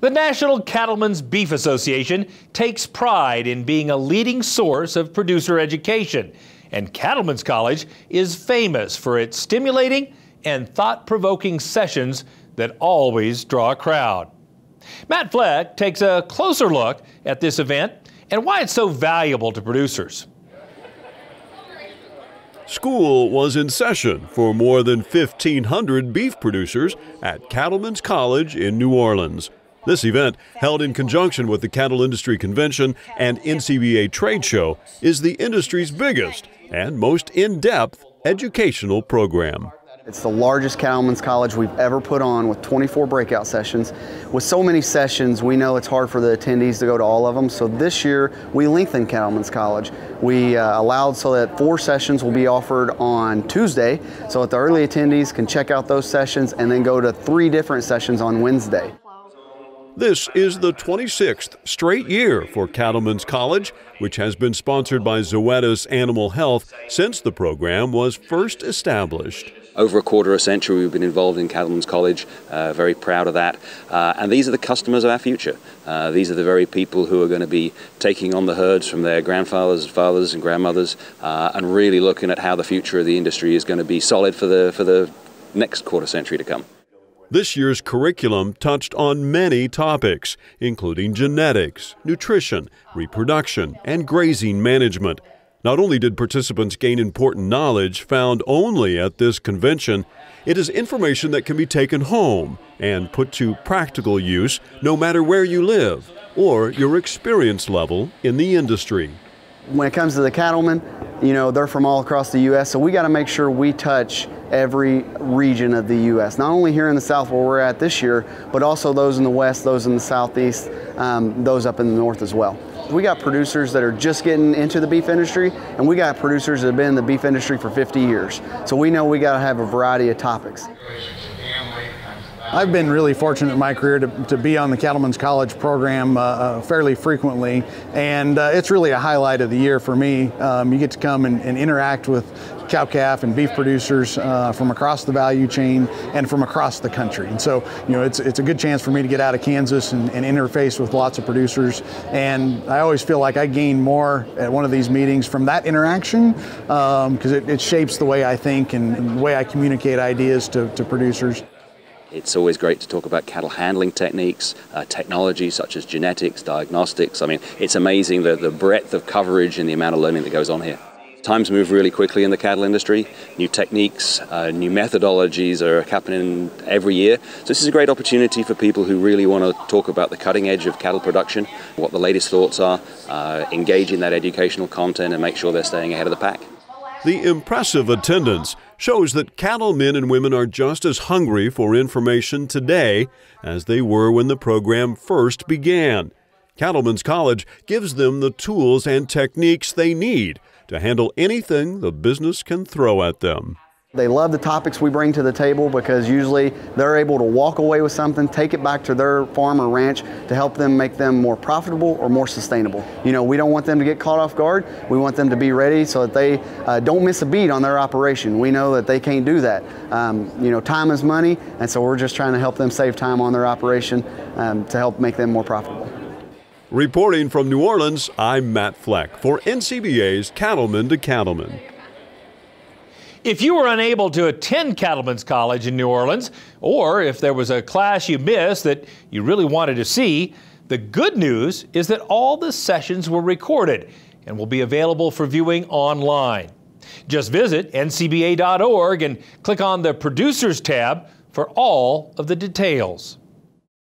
The National Cattlemen's Beef Association takes pride in being a leading source of producer education, and Cattlemen's College is famous for its stimulating and thought provoking sessions that always draw a crowd. Matt Fleck takes a closer look at this event and why it's so valuable to producers. School was in session for more than 1,500 beef producers at Cattlemen's College in New Orleans. This event, held in conjunction with the Cattle Industry Convention and NCBA Trade Show, is the industry's biggest and most in depth educational program. It's the largest cattlemen's college we've ever put on with 24 breakout sessions. With so many sessions, we know it's hard for the attendees to go to all of them. So this year, we lengthened cattlemen's college. We uh, allowed so that four sessions will be offered on Tuesday so that the early attendees can check out those sessions and then go to three different sessions on Wednesday. This is the 26th straight year for Cattlemen's College, which has been sponsored by Zoetis Animal Health since the program was first established. Over a quarter of a century, we've been involved in Cattlemen's College, uh, very proud of that. Uh, and these are the customers of our future. Uh, these are the very people who are going to be taking on the herds from their grandfathers, fathers, and grandmothers, uh, and really looking at how the future of the industry is going to be solid for the, for the next quarter century to come. This year's curriculum touched on many topics, including genetics, nutrition, reproduction, and grazing management. Not only did participants gain important knowledge found only at this convention, it is information that can be taken home and put to practical use no matter where you live or your experience level in the industry. When it comes to the cattlemen, you know, they're from all across the U.S., so we got to make sure we touch every region of the U.S. Not only here in the South where we're at this year, but also those in the West, those in the Southeast, um, those up in the North as well. We got producers that are just getting into the beef industry, and we got producers that have been in the beef industry for 50 years. So we know we got to have a variety of topics. I've been really fortunate in my career to, to be on the Cattlemen's College program uh, uh, fairly frequently, and uh, it's really a highlight of the year for me. Um, you get to come and, and interact with cow calf and beef producers uh, from across the value chain and from across the country. And so, you know, it's, it's a good chance for me to get out of Kansas and, and interface with lots of producers. And I always feel like I gain more at one of these meetings from that interaction because um, it, it, shapes the way I think and, and the way I communicate ideas to, to producers. It's always great to talk about cattle handling techniques, uh, technology such as genetics, diagnostics. I mean, it's amazing the, the breadth of coverage and the amount of learning that goes on here. Times move really quickly in the cattle industry. New techniques, uh, new methodologies are happening every year. So this is a great opportunity for people who really want to talk about the cutting edge of cattle production, what the latest thoughts are, uh, engage in that educational content and make sure they're staying ahead of the pack. The impressive attendance shows that cattlemen and women are just as hungry for information today as they were when the program first began. Cattlemen's College gives them the tools and techniques they need to handle anything the business can throw at them. They love the topics we bring to the table because usually they're able to walk away with something, take it back to their farm or ranch to help them make them more profitable or more sustainable. You know, we don't want them to get caught off guard. We want them to be ready so that they uh, don't miss a beat on their operation. We know that they can't do that. Um, you know, time is money, and so we're just trying to help them save time on their operation um, to help make them more profitable. Reporting from New Orleans, I'm Matt Fleck for NCBA's Cattlemen to Cattlemen. If you were unable to attend Cattlemen's College in New Orleans, or if there was a class you missed that you really wanted to see, the good news is that all the sessions were recorded and will be available for viewing online. Just visit ncba.org and click on the Producers tab for all of the details.